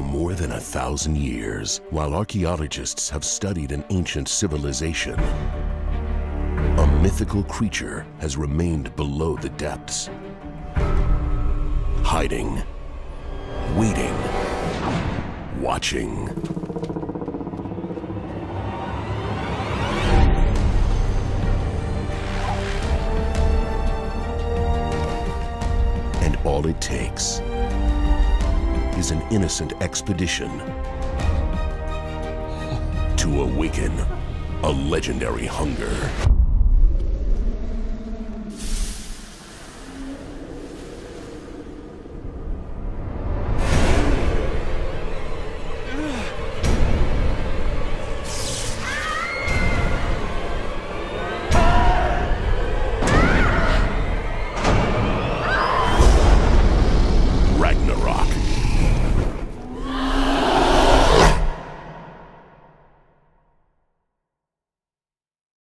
more than a thousand years, while archaeologists have studied an ancient civilization, a mythical creature has remained below the depths, hiding, waiting, watching. And all it takes is an innocent expedition to awaken a legendary hunger.